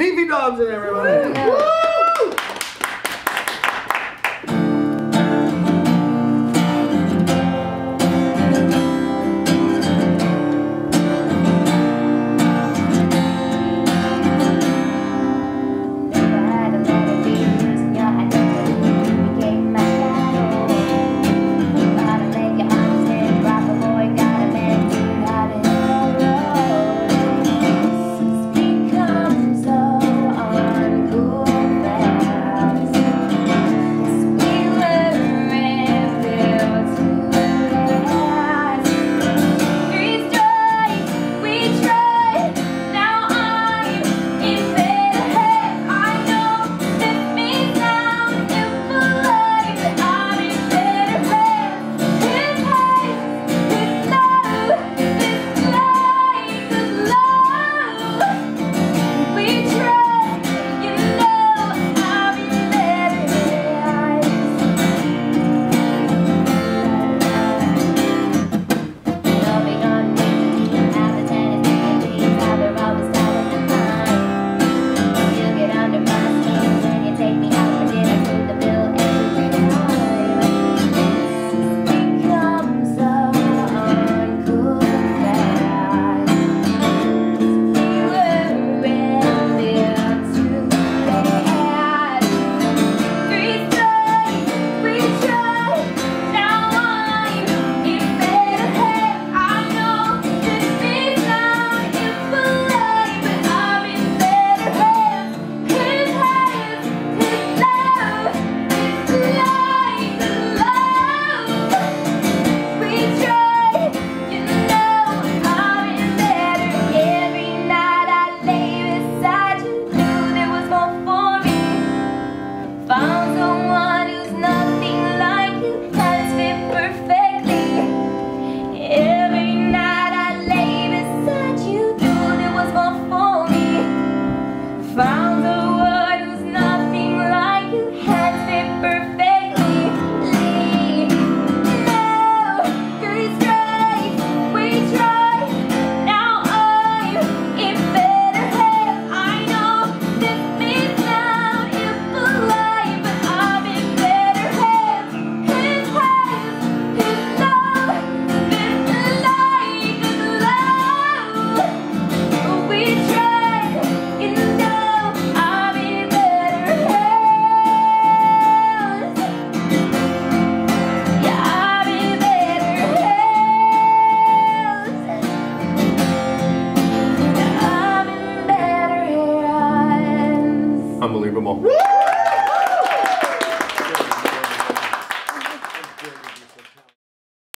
Fifi Dobson, everybody. Woo!